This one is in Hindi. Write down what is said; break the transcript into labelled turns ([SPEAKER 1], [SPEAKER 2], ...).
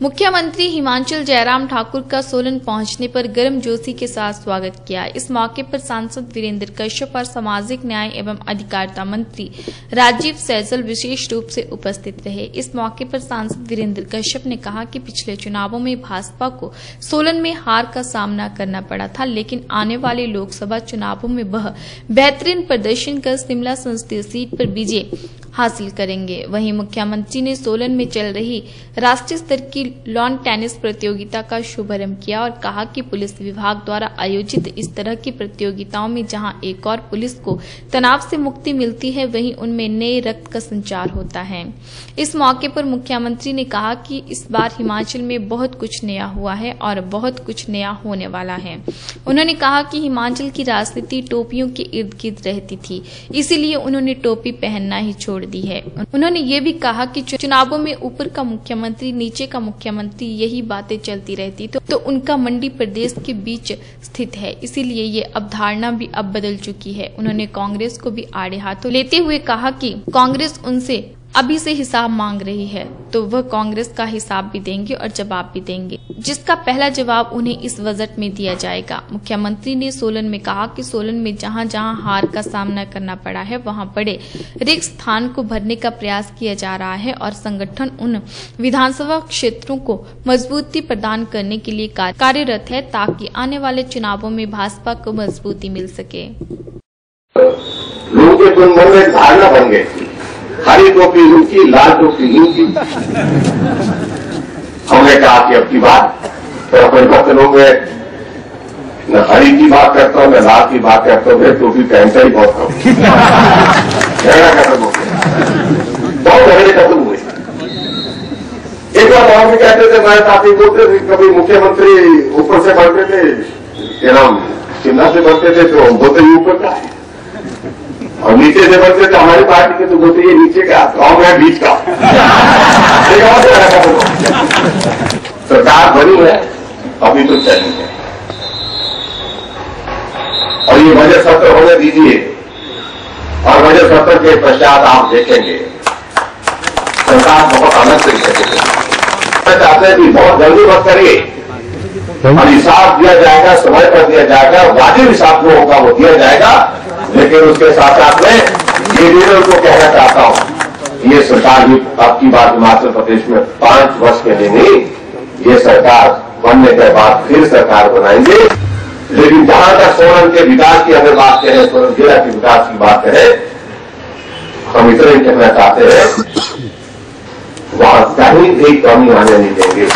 [SPEAKER 1] मुख्यमंत्री हिमांचल जयराम ठाकुर का सोलन पहुँचने पर गर्मजोशी के साथ स्वागत किया। इस मौके पर सांसद वीरेंद्र कश्यप और सामाजिक न्याय एवं अधिकारिता मंत्री राजीव सैजल विशेष रूप से उपस्थित रहे। इस मौके पर सांसद वीरेंद्र कश्यप ने कहा कि पिछले चुनावों में भाजपा को सोलन में हार का सामना करना पड़ा था, लेकिन आने वाले लोकसभा चुनावों में वह बेहतरीन प्रदर्शन कर शिमला संसदीय सीट पर विजय हासिल करेंगे। वहीं मुख्यमंत्री ने सोलन में चल रही राष्ट्रीय स्तर की लॉन टेनिस प्रतियोगिता का शुभारंभ किया और कहा कि पुलिस विभाग द्वारा आयोजित इस तरह की प्रतियोगिताओं में जहाँ एक और पुलिस को तनाव से मुक्ति मिलती है, वहीं उनमें नए रक्त का संचार होता है। इस मौके पर मुख्यमंत्री ने कहा कि इस बार हिमाचल में बहुत कुछ नया हुआ है और बहुत कुछ नया होने वाला है। उन्होंने कहा कि हिमाचल की राजनीति टोपियों के इर्द गिर्द रहती थी, इसीलिए उन्होंने टोपी पहनना ही छोड़ दी है। उन्होंने ये भी कहा कि चुनावों में ऊपर का मुख्यमंत्री, नीचे का मुख्यमंत्री यही बातें चलती रहती तो, तो उनका मंडी प्रदेश के बीच स्थित है। इसीलिए ये अवधारणा भी अब बदल चुकी है। उन्होंने कांग्रेस को भी आड़े हाथों लेते हुए कहा कि कांग्रेस उनसे अभी से हिसाब मांग रही है तो वह कांग्रेस का हिसाब भी देंगे और जवाब भी देंगे। जिसका पहला जवाब उन्हें इस बजट में दिया जाएगा। मुख्यमंत्री ने सोलन में कहा कि सोलन में जहाँ जहाँ हार का सामना करना पड़ा है, वहाँ बड़े रिक्त स्थान को भरने का प्रयास किया जा रहा है और संगठन उन विधानसभा क्षेत्रों को मजबूती प्रदान करने के लिए कार्यरत है ताकि आने वाले चुनावों में भाजपा को मजबूती मिल सके।
[SPEAKER 2] लोगों के मन में धारणा बन गई। हरी टोपी उनकी लाल टोपी इनकी हमने कहा कि अब की बात तो परिवर्तन हो गए न हरी की बात करता हूँ, न लाल की बात करता हूँ, मैं टोपी पहनता ही बहुत कम। झगड़ा खत्म हो बहुत झगड़े खत्म हुए। एक बार और भी कहते थे मैं काफ़ी बोलते थे, कभी मुख्यमंत्री ऊपर से बढ़ते थे नाम शिमला से बढ़ते थे तो हम बोलते ही ऊपर का और नीचे से बढ़ते तो हमारी पार्टी के तो बोलते ये नीचे का, गाँव में बीच का। सरकार बनी है, अभी तो चली है। और ये बजट सत्र होने दीजिए। और बजट सत्र के पश्चात आप देखेंगे। सरकार बहुत अलग तरीके से चाहते हैं कि बहुत जल्दी मत करिए। और हिसाब दिया जाएगा, समय पर दिया जाएगा, वाजिब हिसाब जो होगा वो दिया जाएगा। लेकिन उसके साथ साथ में ये भी मैं उनको कहना चाहता हूँ, ये सरकार भी आपकी बात हिमाचल प्रदेश में पाँच वर्ष के लिए नहीं, ये सरकार बनने के बाद फिर सरकार बनाएँगे। लेकिन जहाँ तक सोलन के विकास की अगर बात करें, सोलन जिला के विकास की बात करें, हम इतना ही कहना चाहते हैं, वहाँ कहीं भी कमी आने नहीं देंगे।